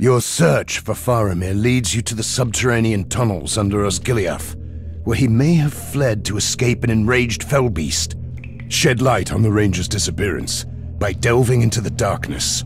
Your search for Faramir leads you to the subterranean tunnels under Osgiliath, where he may have fled to escape an enraged Fellbeast. Shed light on the Ranger's disappearance by delving into the darkness.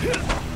Yeah!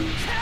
You'll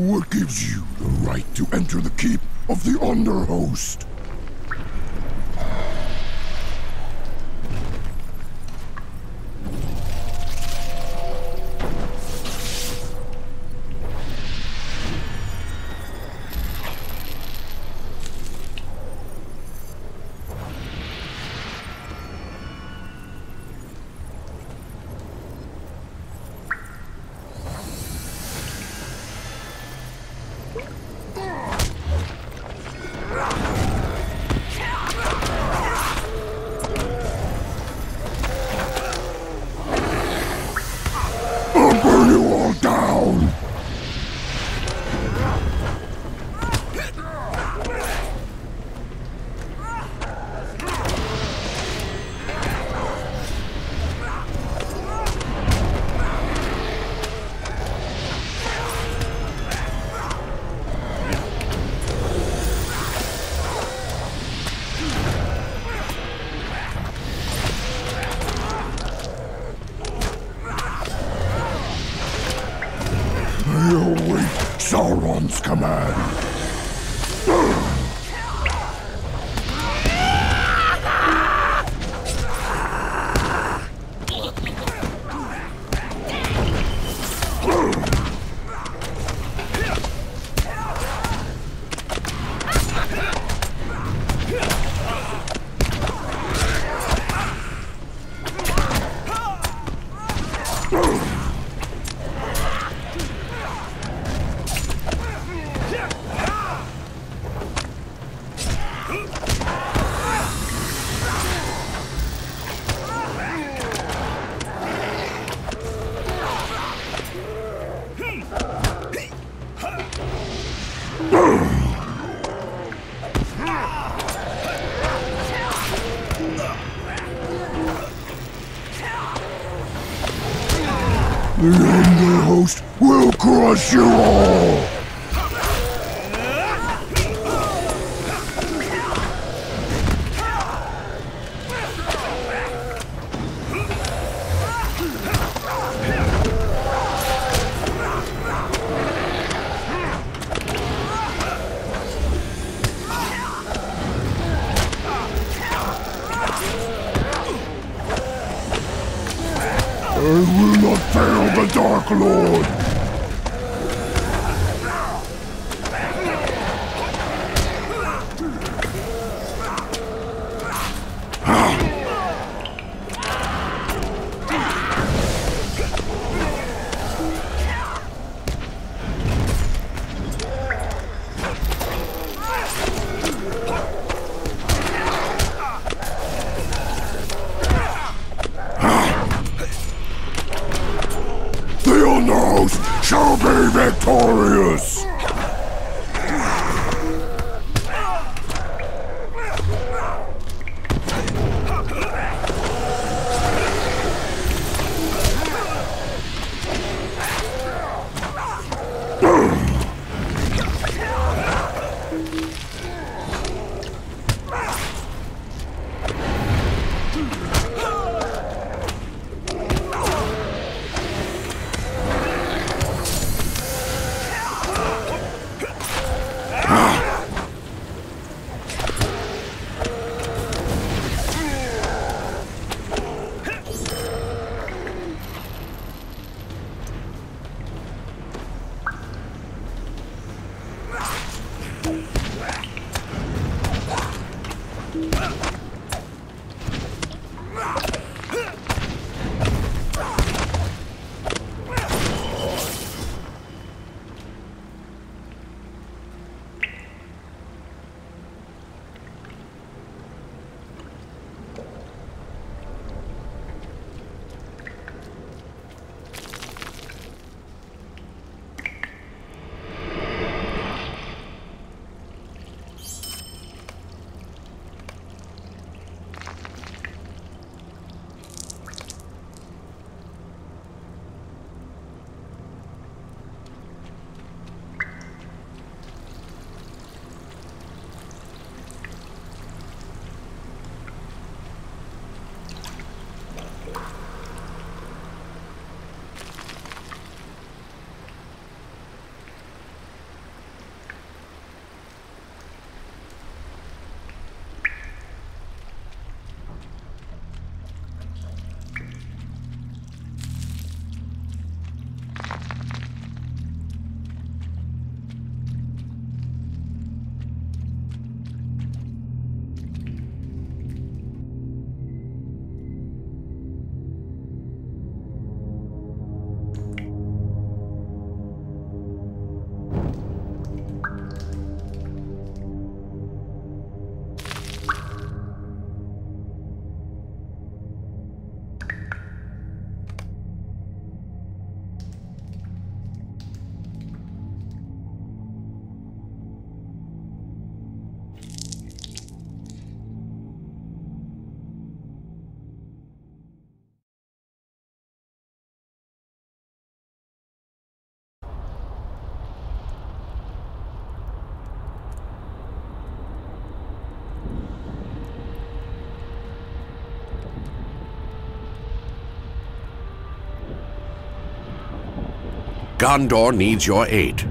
What gives you the right to enter the keep of the Underhost? Gondor needs your aid.